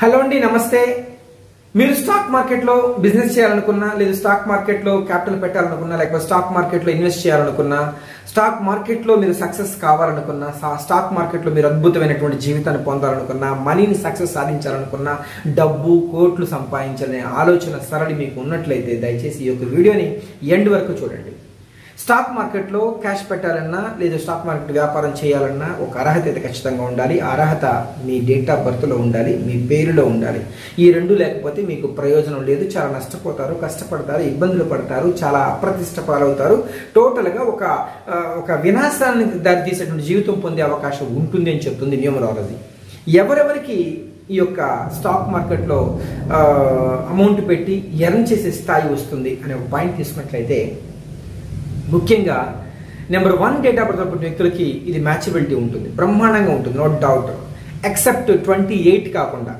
Hello అండి నమస్తే. మీరు స్టాక్ మార్కెట్లో బిజినెస్ చేయాలనుకున్నా లేదా స్టాక్ మార్కెట్లో క్యాపిటల్ పెట్టాలనుకున్నా లేకపోతే స్టాక్ మార్కెట్లో ఇన్వెస్ట్ చేయాలనుకున్నా స్టాక్ మార్కెట్లో మీరు సక్సెస్ కావాలనుకున్నా స్టాక్ మార్కెట్లో మీరు అద్భుతమైనటువంటి జీవితాన్ని పొందాలనుకున్నా మనీని సక్సెస్ సాధించాలనుకున్నా డబ్బు కోట్లు సంపాదించాలనే ఆలోచన సరళి మీకు ఉన్నట్లయితే దయచేసి ఈ యొక్క వీడియోని ఎండ్ వరకు చూడండి. స్టాక్ మార్కెట్లో క్యాష్ పెట్టాలన్నా లేదా స్టాక్ మార్కెట్ వ్యాపారం చేయాలన్నా ఒక అర్హత అయితే ఖచ్చితంగా ఉండాలి. ఆ అర్హత మీ డేట్ ఆఫ్ బర్త్లో ఉండాలి మీ పేరులో ఉండాలి. ఈ రెండు లేకపోతే మీకు ప్రయోజనం లేదు. చాలా నష్టపోతారు కష్టపడతారు ఇబ్బందులు పడతారు చాలా అప్రతిష్ట పాలవుతారు. టోటల్గా ఒక ఒక వినాశానికి దారితీసేటువంటి జీవితం పొందే అవకాశం ఉంటుంది అని చెప్తుంది న్యూమరాలజీ. ఎవరెవరికి ఈ యొక్క స్టాక్ మార్కెట్లో అమౌంట్ పెట్టి ఎర్న్ చేసే స్థాయి వస్తుంది అనే ఒక పాయింట్ తీసుకున్నట్లయితే ముఖ్యంగా number one date of birth పుట్టిన వ్యక్తులకి ఇది మ్యాచబిలిటీ ఉంటుంది. బ్రహ్మాండంగా ఉంటుంది no doubt except twenty eight కాకుండా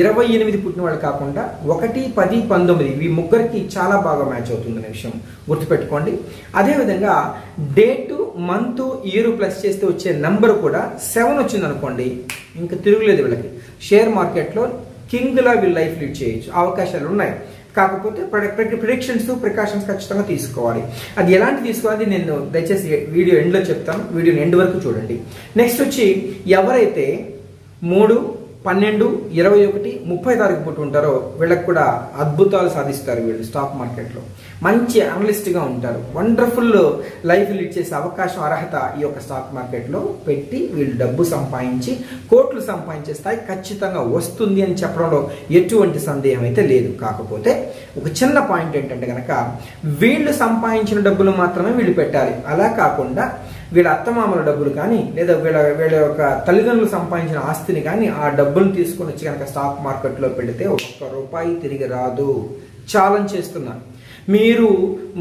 ఇరవై ఎనిమిది పుట్టిన వాళ్ళు కాకుండా ఒకటి పది పంతొమ్మిది ఈ ముగ్గురికి చాలా బాగా మ్యాచ్ అవుతుంది అనే విషయం గుర్తుపెట్టుకోండి. అదేవిధంగా డేటు మంత్ ఇయర్ ప్లస్ చేస్తే వచ్చే నెంబర్ కూడా సెవెన్ వచ్చింది అనుకోండి ఇంకా తిరుగులేదు వీళ్ళకి. షేర్ మార్కెట్లో కింగ్లా వీళ్ళు లైఫ్ లీడ్ చేయొచ్చు. అవకాశాలు ఉన్నాయి కాకపోతే ప్రిడిక్షన్స్ ప్రికాషన్స్ ఖచ్చితంగా తీసుకోవాలి. అది ఎలాంటి తీసుకోవాలి నేను దయచేసి వీడియో ఎండ్లో చెప్తాను. వీడియోని ఎండ్ వరకు చూడండి. నెక్స్ట్ వచ్చి ఎవరైతే మూడు పన్నెండు ఇరవై ఒకటి ముప్పై తారీఖు పుట్టి ఉంటారో వీళ్ళకి కూడా అద్భుతాలు సాధిస్తారు వీళ్ళు స్టాక్ మార్కెట్లో మంచి అనలిస్ట్గా ఉంటారు. వండర్ఫుల్ లైఫ్ లీడ్ చేసే అవకాశం అర్హత ఈ యొక్క స్టాక్ మార్కెట్లో పెట్టి వీళ్ళు డబ్బు సంపాదించి కోట్లు సంపాదించే స్థాయి ఖచ్చితంగా వస్తుంది అని చెప్పడంలో ఎటువంటి సందేహం అయితే లేదు. కాకపోతే ఒక చిన్న పాయింట్ ఏంటంటే కనుక వీళ్ళు సంపాదించిన డబ్బులు మాత్రమే వీళ్ళు పెట్టాలి. అలా కాకుండా వీళ్ళ అత్తమామల డబ్బులు కానీ లేదా వీళ్ళ వీళ్ళ యొక్క తల్లిదండ్రులు సంపాదించిన ఆస్తిని కానీ ఆ డబ్బులు తీసుకొని వచ్చి కనుక స్టాక్ మార్కెట్లో పెడితే ఒక్క రూపాయి తిరిగి రాదు. ఛాలెంజ్ చేస్తున్నా. మీరు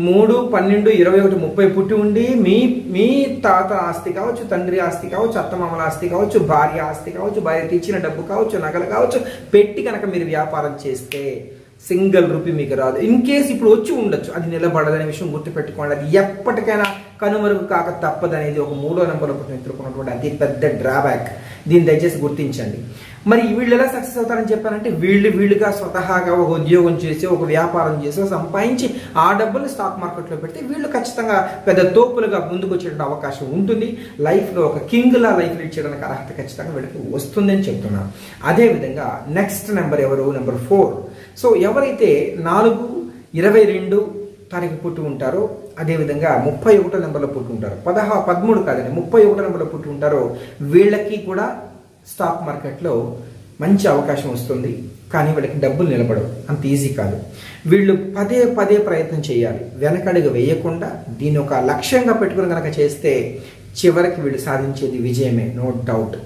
మూడు పన్నెండు ఇరవై ఒకటి ముప్పై పుట్టి ఉండి మీ మీ తాత ఆస్తి కావచ్చు తండ్రి ఆస్తి కావచ్చు అత్తమామల ఆస్తి కావచ్చు భార్య ఆస్తి కావచ్చు భార్య తెచ్చిన డబ్బు కావచ్చు నగలు కావచ్చు పెట్టి కనుక మీరు వ్యాపారం చేస్తే సింగిల్ రూపీ మీకు రాదు. ఇన్ కేస్ ఇప్పుడు వచ్చి ఉండొచ్చు అది నిలబడదనే విషయం గుర్తుపెట్టుకోండి. అది ఎప్పటికైనా కనుమరుగు కాక తప్పదనేది ఒక మూడో నెంబర్లో ఒకటి ఎదుర్కొన్నటువంటి అతి పెద్ద డ్రాబ్యాక్ దీన్ని దయచేసి గుర్తించండి. మరి వీళ్ళు ఎలా సక్సెస్ అవుతారని చెప్పారంటే వీళ్ళు వీళ్ళుగా స్వతహాగా ఒక ఉద్యోగం చేసి ఒక వ్యాపారం చేసి సంపాదించి ఆ డబ్బులు స్టాక్ మార్కెట్లో పెడితే వీళ్ళు ఖచ్చితంగా పెద్ద తోపులుగా ముందుకు వచ్చేటువంటి అవకాశం ఉంటుంది. లైఫ్లో ఒక కింగ్లా లైఫ్ లీడ్ చేయడానికి అర్హత ఖచ్చితంగా వీళ్ళకి వస్తుందని చెప్తున్నాను. అదేవిధంగా నెక్స్ట్ నెంబర్ ఎవరు? నెంబర్ ఫోర్ సో ఎవరైతే నాలుగు ఇరవై రెండు తారీఖు పుట్టి ఉంటారో అదేవిధంగా ముప్పై ఒకటో నెంబర్లో పుట్టి ఉంటారు. పదహా పదమూడు కాదండి ముప్పై ఒకటో నెంబర్లో పుట్టి ఉంటారో వీళ్ళకి కూడా స్టాక్ మార్కెట్లో మంచి అవకాశం వస్తుంది. కానీ వీళ్ళకి డబ్బులు నిలబడవు. అంత ఈజీ కాదు. వీళ్ళు పదే పదే ప్రయత్నం చేయాలి. వెనకడుగు వేయకుండా దీన్ని ఒక లక్ష్యంగా పెట్టుకుని కనుక చేస్తే చివరికి వీళ్ళు సాధించేది విజయమే. నో డౌట్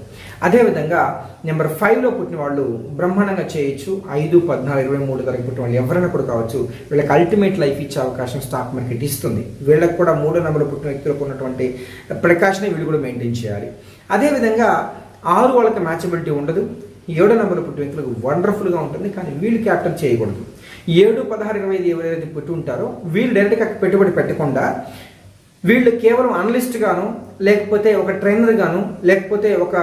అదేవిధంగా నెంబర్ ఫైవ్లో పుట్టిన వాళ్ళు బ్రహ్మాండంగా చేయొచ్చు. ఐదు పద్నాలుగు ఇరవై మూడు తరగతి పుట్టిన వాళ్ళు ఎవరైనా కూడా కావచ్చు. వీళ్ళకి అల్టిమేట్ లైఫ్ ఇచ్చే అవకాశం స్టాక్ మార్కెట్ ఇస్తుంది. వీళ్ళకి కూడా మూడో నెంబర్ పుట్టిన వ్యక్తులకు ఉన్నటువంటి ప్రికాషన్ వీళ్ళు కూడా మెయింటైన్ చేయాలి. అదేవిధంగా ఆరు వాళ్ళకి మ్యాచబిలిటీ ఉండదు. ఏడో నెంబర్ పుట్టిన వ్యక్తులకు వండర్ఫుల్గా ఉంటుంది. కానీ వీళ్ళు క్యాప్టర్ చేయకూడదు. ఏడు పదహారు ఇరవై ఐదు ఎవరైతే పుట్టి ఉంటారో వీళ్ళు డైరెక్ట్గా పెట్టుబడి పెట్టకుండా వీళ్ళు కేవలం అనలిస్ట్ గాను లేకపోతే ఒక ట్రైనర్ గాను లేకపోతే ఒక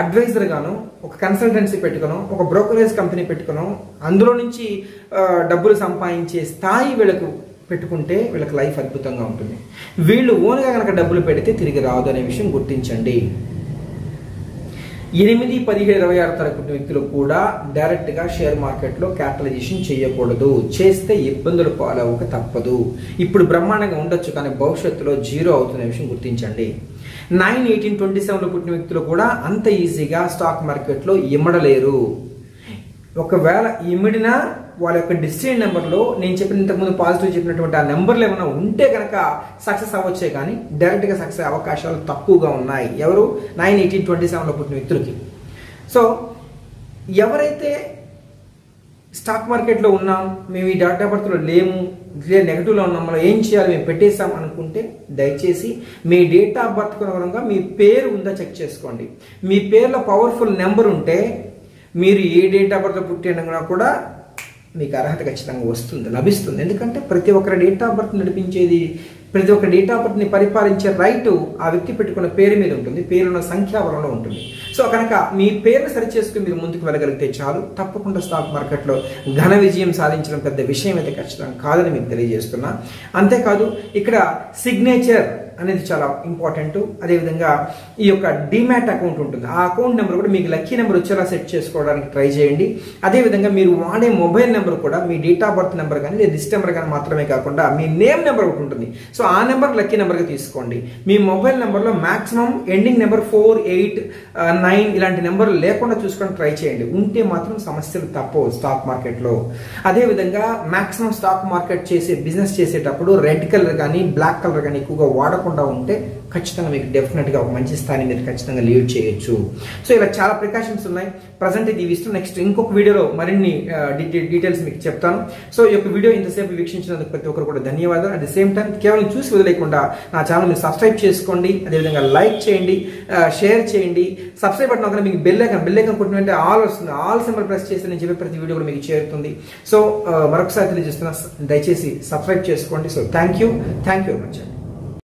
అడ్వైజర్ గాను ఒక కన్సల్టెన్సీ పెట్టుకును ఒక బ్రోకరేజ్ కంపెనీ పెట్టుకును అందులో నుంచి డబ్బులు సంపాదించే స్థాయి వీళ్ళకు పెట్టుకుంటే వీళ్ళకి లైఫ్ అద్భుతంగా ఉంటుంది. వీళ్ళు ఓన్గా కనుక డబ్బులు పెడితే తిరిగి రాదు అనే విషయం గుర్తించండి. ఎనిమిది పదిహేడు ఇరవై ఆరు తరగతి వ్యక్తులు కూడా డైరెక్ట్గా షేర్ మార్కెట్లో క్యాపిటలైజేషన్ చేయకూడదు. చేస్తే ఇబ్బందులు పాలవక తప్పదు. ఇప్పుడు బ్రహ్మాండంగా ఉండొచ్చు కానీ భవిష్యత్తులో జీరో అవుతున్న విషయం గుర్తించండి. నైన్ ఎయిటీన్ ట్వంటీ సెవెన్లో పుట్టిన వ్యక్తులు కూడా అంత ఈజీగా స్టాక్ మార్కెట్లో ఇమ్మడలేరు. ఒకవేళ ఇమిడినా వాళ్ళ యొక్క డిసిషన్ నెంబర్లో నేను చెప్పిన ఇంతకుముందు పాజిటివ్ చెప్పినటువంటి ఆ నెంబర్లు ఏమైనా ఉంటే కనుక సక్సెస్ అవ్వచ్చే కానీ డైరెక్ట్గా సక్సెస్ అవకాశాలు తక్కువగా ఉన్నాయి. ఎవరు? నైన్ ఎయిటీన్ ట్వంటీ సెవెన్లో పుట్టిన వ్యక్తులకి. సో ఎవరైతే స్టాక్ మార్కెట్లో ఉన్నాం మేము ఈ డేటా బర్త్లో లేము లేదా నెగటివ్లో ఉన్నాం మనం ఏం చేయాలి మేము పెట్టేసాం అనుకుంటే దయచేసి మీ డేట్ ఆఫ్ బర్త్ అనుగుణంగా మీ పేరు ఉందా చెక్ చేసుకోండి. మీ పేర్లో పవర్ఫుల్ నెంబర్ ఉంటే మీరు ఏ డేట్ ఆఫ్ బర్త్ పుట్టినా కూడా మీకు అర్హత ఖచ్చితంగా వస్తుంది లభిస్తుంది. ఎందుకంటే ప్రతి ఒక్కరి డేట్ ఆఫ్ బర్త్ నడిపించేది ప్రతి ఒక్క డేట్ ఆఫ్ బర్త్ని పరిపాలించే రైట్ ఆ వ్యక్తి పెట్టుకున్న పేరు మీద ఉంటుంది పేరున్న సంఖ్యావరంలో ఉంటుంది. సో కనుక మీ పేరును సరి చేసుకుని మీరు ముందుకు వెళ్ళగలిగితే చాలు. తప్పకుండా స్టాక్ మార్కెట్లో ఘన విజయం సాధించడం పెద్ద విషయం అయితే ఖచ్చితంగా కాదని మీకు తెలియజేస్తున్నా. అంతేకాదు ఇక్కడ సిగ్నేచర్ అనేది చాలా ఇంపార్టెంట్ అదేవిధంగా ఈ యొక్క డిమాట్ అకౌంట్ ఉంటుంది. ఆ అకౌంట్ నెంబర్ కూడా మీకు లక్కీ నెంబర్ వచ్చేలా సెట్ చేసుకోవడానికి ట్రై చేయండి. అదేవిధంగా మీరు వాడే మొబైల్ నెంబర్ కూడా మీ డేట్ ఆఫ్ బర్త్ నెంబర్ కానీ లేదా లిస్ట్ నెంబర్ కానీ మాత్రమే కాకుండా మీ నేమ్ నెంబర్ ఒకటి ఉంటుంది. సో ఆ నెంబర్ లక్కీ నెంబర్గా తీసుకోండి. మీ మొబైల్ నెంబర్లో maximum ending number four eight nine ఇలాంటి నెంబర్ లేకుండా చూసుకొని ట్రై చేయండి. ఉంటే మాత్రం సమస్యలు తప్పవు స్టాక్ మార్కెట్లో అదేవిధంగా మాక్సిమం స్టాక్ మార్కెట్ చేసే బిజినెస్ చేసేటప్పుడు రెడ్ కలర్ కానీ బ్లాక్ కలర్ కానీ ఎక్కువగా వాడకుండా ఉంటే ఖచ్చితంగా మీకు డెఫినెట్గా ఒక మంచి స్థాయిని మీరు ఖచ్చితంగా లీడ్ చేయొచ్చు. సో ఇలా చాలా ప్రికాషన్స్ ఉన్నాయి. ప్రజెంట్ ఇది ఇస్తూ నెక్స్ట్ ఇంకొక వీడియోలో మరిన్ని డీటెయిల్స్ మీకు చెప్తాను. సో ఈ యొక్క వీడియో ఇంతసేపు వీక్షించినందుకు ప్రతి ఒక్కరు కూడా ధన్యవాదాలు. అట్ ద సేమ్ టైం కేవలం చూసి వదిలేకుండా నా ఛానల్ మీరు సబ్స్క్రైబ్ చేసుకోండి. అదేవిధంగా లైక్ చేయండి షేర్ చేయండి. సబ్స్క్రైబ్ బటన్ ఒక మీకు బెల్ ఐకన్ బెల్ ఐకన్ కొట్టినంటే ఆల్ వస్తుంది. ఆల్ సింబల్ ప్రెస్ చేసి నేను చెప్పే ప్రతి వీడియో కూడా మీకు చేరుతుంది. సో మరొకసారి తెలియజేస్తున్నా దయచేసి సబ్స్క్రైబ్ చేసుకోండి. So thank you thank you very much అండి